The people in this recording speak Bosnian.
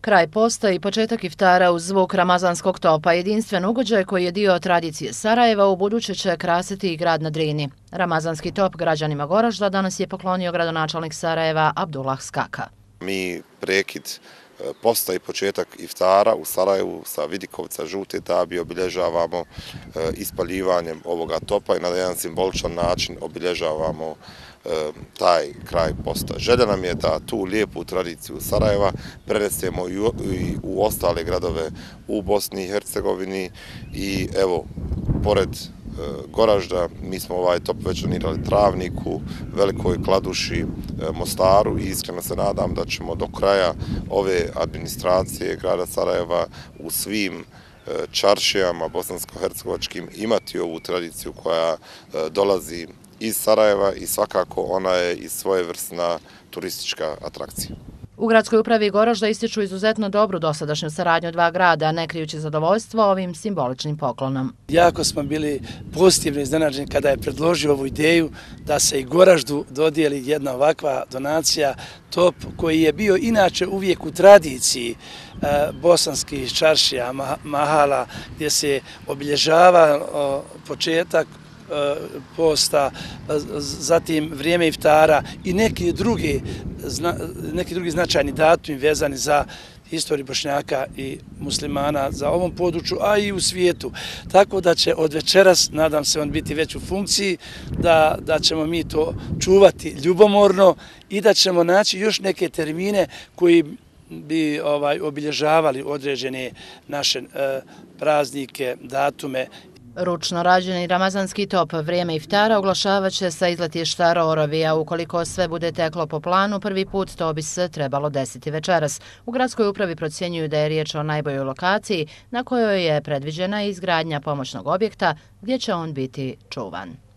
Kraj posta i početak iftara uz zvuk ramazanskog topa, jedinstven ugođaj koji je dio tradicije Sarajeva, u buduće će krasiti i grad na Drini. Ramazanski top građanima Goražda danas je poklonio gradonačalnik Sarajeva Abdullah Skaka. Mi prekid e, posta i početak iftara u Sarajevu sa Vidikovca žute tabi obilježavamo e, ispaljivanjem ovoga topa i na jedan simboličan način obilježavamo e, taj kraj posta. Želja nam je da tu lijepu tradiciju Sarajeva prenesemo i u ostale gradove u Bosni i Hercegovini i evo, pored Eh, Goražda, mi smo ovaj top već donirali Travniku, Velikoj Kladuši, eh, Mostaru i iskreno se nadam da ćemo do kraja ove administracije grada Sarajeva u svim eh, čaršijama bosansko-hercegovačkim imati ovu tradiciju koja dolazi iz Sarajeva i svakako ona je i svojevrsna turistička atrakcija. U gradskoj upravi Gorožda ističu izuzetno dobru dosadašnju saradnju dva grada, ne krijući zadovoljstvo ovim simboličnim poklonom. Jako smo bili pozitivno iznenađeni kada je predložio ovu ideju da se i Goraždu dodijeli jedna ovakva donacija, top koji je bio inače uvijek u tradiciji e, bosanskih čaršija, mahala, gdje se obilježava početak E, posta, zatim vrijeme iftara i neki drugi, neki drugi značajni datumi vezani za istoriju Bošnjaka i muslimana za ovom području, a i u svijetu. Tako da će od večeras, nadam se, on biti već u funkciji, da, da ćemo mi to čuvati ljubomorno i da ćemo naći još neke termine koji bi ovaj obilježavali određene naše e, praznike, datume Ručno rađeni ramazanski top vrijeme iftara oglašavat će sa izletišta Rorovija. Ukoliko sve bude teklo po planu, prvi put to bi se trebalo desiti večeras. U gradskoj upravi procjenjuju da je riječ o najboljoj lokaciji na kojoj je predviđena izgradnja pomoćnog objekta gdje će on biti čuvan.